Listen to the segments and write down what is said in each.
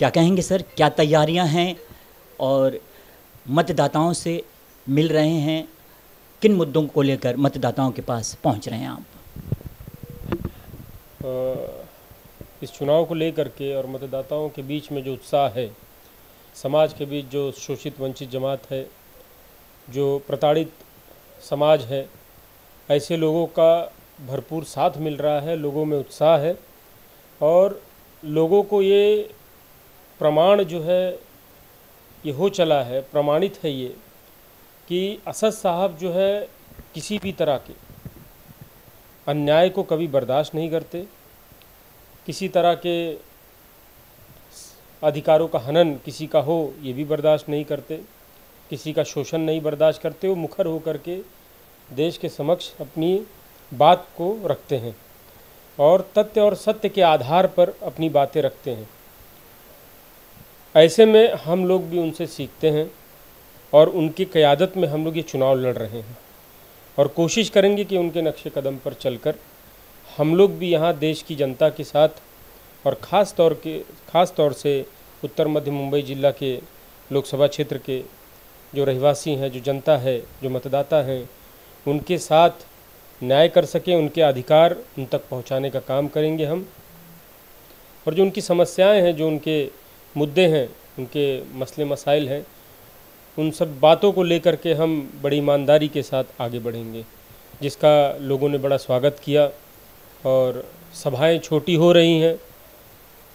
क्या कहेंगे सर? क्या तैयारियाँ हैं? और मतदाताओं से मिल रहे हैं। किन मुद्दों को लेकर मतदाताओं के पास पहुँच रहे हैं आप? इस चुनाव को लेकर के और मतदाताओं के बीच में जो उत्साह है, समाज के बीच जो शोषित वंचित जमात है, जो प्रताड़ित समाज है, ऐसे लोगों का भरपूर साथ मिल रहा है, लोगों में उत्साह है। और लोगों को ये प्रमाण जो है, ये हो चला है, प्रमाणित है ये, कि असद साहब जो है किसी भी तरह के अन्याय को कभी बर्दाश्त नहीं करते, किसी तरह के अधिकारों का हनन किसी का हो, ये भी बर्दाश्त नहीं करते, किसी का शोषण नहीं बर्दाश्त करते, वो मुखर होकर के देश के समक्ष अपनी बात को रखते हैं और तथ्य और सत्य के आधार पर अपनी बातें रखते हैं। ऐसे में हम लोग भी उनसे सीखते हैं और उनकी क़्यादत में हम लोग ये चुनाव लड़ रहे हैं। और कोशिश करेंगे कि उनके नक्शे कदम पर चलकर हम लोग भी यहाँ देश की जनता के साथ और ख़ास तौर के, ख़ास तौर से उत्तर मध्य मुंबई जिला के लोकसभा क्षेत्र के जो रहवासी हैं, जो जनता है, जो मतदाता हैं, उनके साथ न्याय कर सकें, उनके अधिकार उन तक पहुँचाने का काम करेंगे हम। और जो उनकी समस्याएँ हैं, जो उनके मुद्दे हैं, उनके मसले मसाइल हैं, उन सब बातों को लेकर के हम बड़ी ईमानदारी के साथ आगे बढ़ेंगे, जिसका लोगों ने बड़ा स्वागत किया और सभाएँ छोटी हो रही हैं,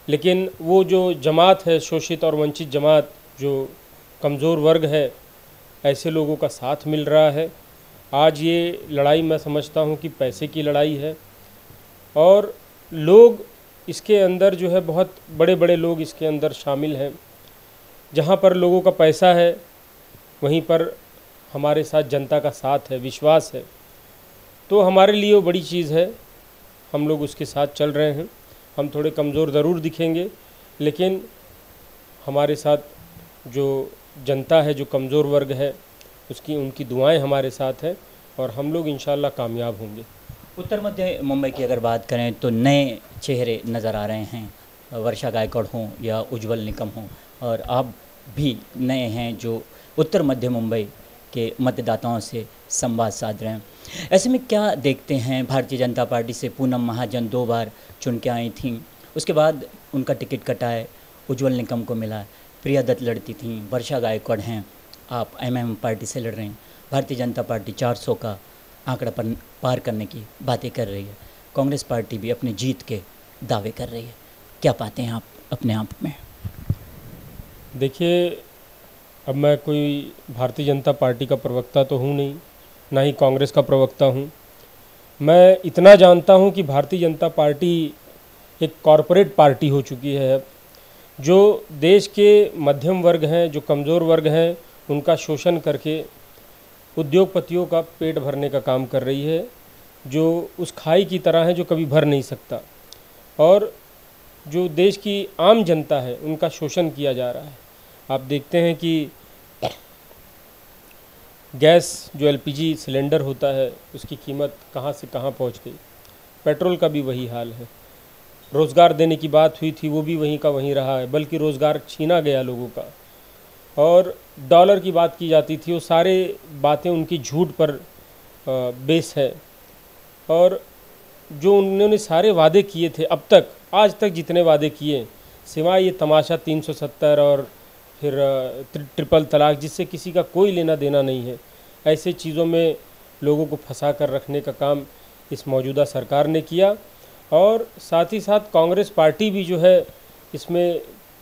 लेकिन वो जो जमात है, शोषित और वंचित जमात, जो कमज़ोर वर्ग है, ऐसे लोगों का साथ मिल रहा है। आज ये लड़ाई मैं समझता हूँ कि पैसे की लड़ाई है और लोग इसके अंदर जो है बहुत बड़े बड़े लोग इसके अंदर शामिल हैं। जहाँ पर लोगों का पैसा है, वहीं पर हमारे साथ जनता का साथ है, विश्वास है। तो हमारे लिए वो बड़ी चीज़ है। हम लोग उसके साथ चल रहे हैं। हम थोड़े कमज़ोर ज़रूर दिखेंगे, लेकिन हमारे साथ जो जनता है, जो कमज़ोर वर्ग है, उसकी, उनकी दुआएँ हमारे साथ हैं और हम लोग इन कामयाब होंगे। उत्तर मध्य मुंबई की अगर बात करें तो नए चेहरे नज़र आ रहे हैं। वर्षा गायकड़ हों या उज्जवल निकम हों, और आप भी नए हैं जो उत्तर मध्य मुंबई के मतदाताओं से संवाद साध रहे हैं। ऐसे में क्या देखते हैं? भारतीय जनता पार्टी से पूनम महाजन दो बार चुन के आई थी। उसके बाद उनका टिकट कटाए, उज्जवल निकम को मिला। प्रिया दत्त लड़ती थी, वर्षा गायकवाड़ हैं। आप एमएम पार्टी से लड़ रहे हैं। भारतीय जनता पार्टी 400 का आंकड़ा पर पार करने की बातें कर रही है। कांग्रेस पार्टी भी अपनी जीत के दावे कर रही है। क्या पाते हैं आप अपने आप में? देखिए, अब मैं कोई भारतीय जनता पार्टी का प्रवक्ता तो हूँ नहीं, ना ही कांग्रेस का प्रवक्ता हूँ। मैं इतना जानता हूँ कि भारतीय जनता पार्टी एक कॉरपोरेट पार्टी हो चुकी है जो देश के मध्यम वर्ग हैं, जो कमज़ोर वर्ग हैं, उनका शोषण करके उद्योगपतियों का पेट भरने का काम कर रही है, जो उस खाई की तरह है जो कभी भर नहीं सकता। और जो देश की आम जनता है, उनका शोषण किया जा रहा है। आप देखते हैं कि गैस जो एलपीजी सिलेंडर होता है, उसकी कीमत कहाँ से कहाँ पहुँच गई। पेट्रोल का भी वही हाल है। रोज़गार देने की बात हुई थी, वो भी वहीं का वहीं रहा है, बल्कि रोज़गार छीना गया लोगों का। और डॉलर की बात की जाती थी, वो सारे बातें उनकी झूठ पर बेस है। और जो उन्होंने सारे वादे किए थे अब तक, आज तक जितने वादे किए, सिवाय ये तमाशा 370 और फिर ट्रिपल तलाक, जिससे किसी का कोई लेना देना नहीं है, ऐसे चीज़ों में लोगों को फंसा कर रखने का काम इस मौजूदा सरकार ने किया। और साथ ही साथ कांग्रेस पार्टी भी जो है, इसमें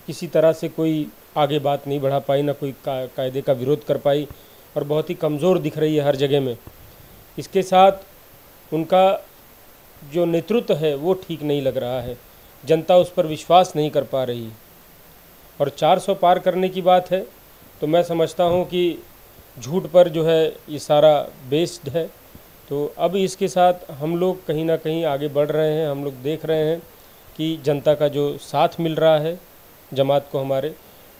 किसी तरह से कोई आगे बात नहीं बढ़ा पाई ना कोई का, कायदे का विरोध कर पाई और बहुत ही कमज़ोर दिख रही है हर जगह में। इसके साथ उनका जो नेतृत्व है वो ठीक नहीं लग रहा है। जनता उस पर विश्वास नहीं कर पा रही। और 400 पार करने की बात है तो मैं समझता हूँ कि झूठ पर जो है ये सारा बेस्ड है। तो अब इसके साथ हम लोग कहीं ना कहीं आगे बढ़ रहे हैं हम लोग देख रहे हैं कि जनता का जो साथ मिल रहा है जमात को हमारे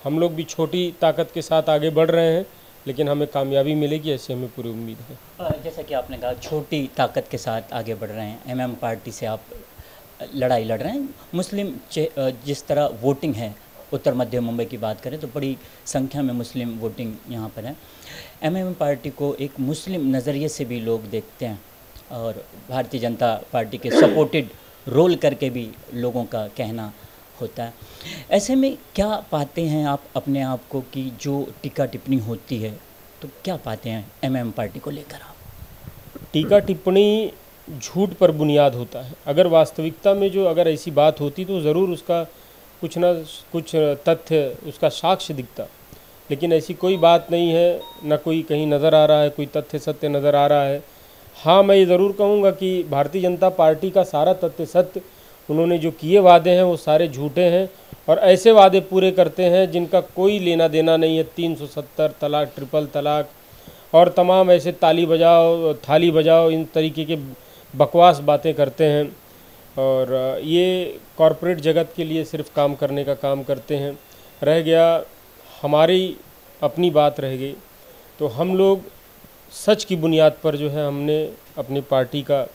हम लोग भी छोटी ताकत के साथ आगे बढ़ रहे हैं, लेकिन हमें कामयाबी मिलेगी, ऐसी हमें पूरी उम्मीद है। जैसा कि आपने कहा, छोटी ताकत के साथ आगे बढ़ रहे हैं। एमएम पार्टी से आप लड़ाई लड़ रहे हैं। मुस्लिम जिस तरह वोटिंग है, उत्तर मध्य मुंबई की बात करें तो बड़ी संख्या में मुस्लिम वोटिंग यहाँ पर है। एमएम पार्टी को एक मुस्लिम नज़रिए से भी लोग देखते हैं, और भारतीय जनता पार्टी के सपोर्टेड रोल करके भी लोगों का कहना होता है। ऐसे में क्या पाते हैं आप अपने आप को कि जो टीका टिप्पणी होती है तो क्या पाते हैं एमएम पार्टी को लेकर आप? टीका टिप्पणी झूठ पर बुनियाद होता है। अगर वास्तविकता में जो अगर ऐसी बात होती तो ज़रूर उसका कुछ ना कुछ तथ्य, उसका साक्ष्य दिखता। लेकिन ऐसी कोई बात नहीं है, ना कोई कहीं नज़र आ रहा है, कोई तथ्य सत्य नज़र आ रहा है। हाँ मैं ये ज़रूर कहूँगा कि भारतीय जनता पार्टी का सारा तथ्य सत्य उन्होंने जो किए वादे हैं, वो सारे झूठे हैं और ऐसे वादे पूरे करते हैं जिनका कोई लेना देना नहीं है। तीन सौ सत्तर, तलाक, ट्रिपल तलाक और तमाम ऐसे ताली बजाओ, थाली बजाओ, इन तरीके के बकवास बातें करते हैं और ये कॉरपोरेट जगत के लिए सिर्फ़ काम करने का काम करते हैं। रह गया हमारी अपनी बात रह गई। तो हम लोग सच की बुनियाद पर जो है हमने अपनी पार्टी का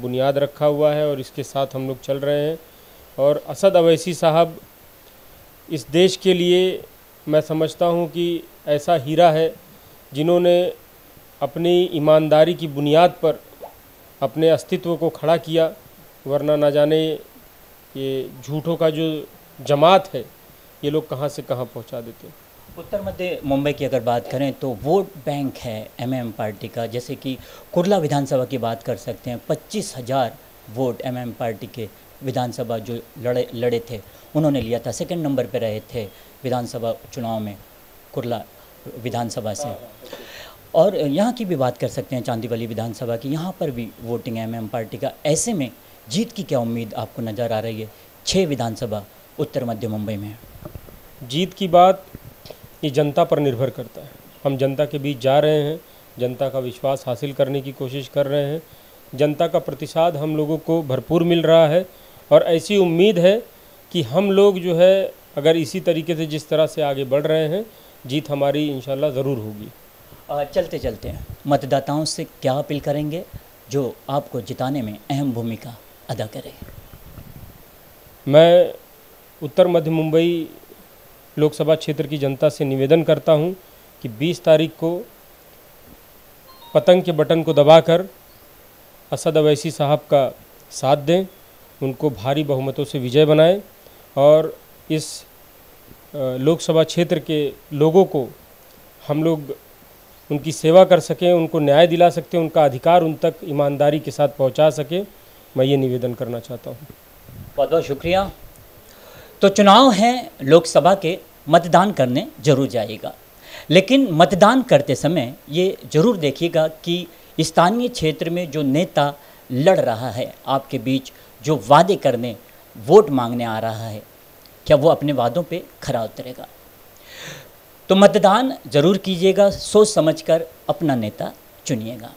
बुनियाद रखा हुआ है और इसके साथ हम लोग चल रहे हैं। और असद अवैसी साहब, इस देश के लिए मैं समझता हूँ कि ऐसा हीरा है जिन्होंने अपनी ईमानदारी की बुनियाद पर अपने अस्तित्व को खड़ा किया, वरना ना जाने ये झूठों का जो जमात है, ये लोग कहाँ से कहाँ पहुँचा देते हैं। उत्तर मध्य मुंबई की अगर बात करें तो वोट बैंक है एमएम पार्टी का। जैसे कि कुरला विधानसभा की बात कर सकते हैं, पच्चीस हज़ार वोट एमएम पार्टी के विधानसभा जो लड़े लड़े थे, उन्होंने लिया था। सेकंड नंबर पर रहे थे विधानसभा चुनाव में, कुरला विधानसभा से। और यहाँ की भी बात कर सकते हैं, चांदीवली विधानसभा की। यहाँ पर भी वोटिंग है एम पार्टी का। ऐसे में जीत की क्या उम्मीद आपको नज़र आ रही है? छः विधानसभा उत्तर मध्य मुंबई में। जीत की बात ये जनता पर निर्भर करता है। हम जनता के बीच जा रहे हैं जनता का विश्वास हासिल करने की कोशिश कर रहे हैं। जनता का प्रतिसाद हम लोगों को भरपूर मिल रहा है और ऐसी उम्मीद है कि हम लोग जो है अगर इसी तरीके से जिस तरह से आगे बढ़ रहे हैं जीत हमारी इन ज़रूर होगी। चलते चलते हैं। मतदाताओं से क्या अपील करेंगे जो आपको जिताने में अहम भूमिका अदा करे? मैं उत्तर मध्य मुंबई लोकसभा क्षेत्र की जनता से निवेदन करता हूँ कि 20 तारीख को पतंग के बटन को दबाकर असद अवैसी साहब का साथ दें, उनको भारी बहुमतों से विजय बनाएँ और इस लोकसभा क्षेत्र के लोगों को हम लोग उनकी सेवा कर सकें, उनको न्याय दिला सकते हैं उनका अधिकार उन तक ईमानदारी के साथ पहुँचा सके, मैं ये निवेदन करना चाहता हूँ। बहुत बहुत शुक्रिया। तो चुनाव हैं, लोकसभा के, मतदान करने ज़रूर जाएगा लेकिन मतदान करते समय ये ज़रूर देखिएगा कि स्थानीय क्षेत्र में जो नेता लड़ रहा है, आपके बीच जो वादे करने, वोट मांगने आ रहा है, क्या वो अपने वादों पे खरा उतरेगा? तो मतदान ज़रूर कीजिएगा, सोच समझकर अपना नेता चुनिएगा।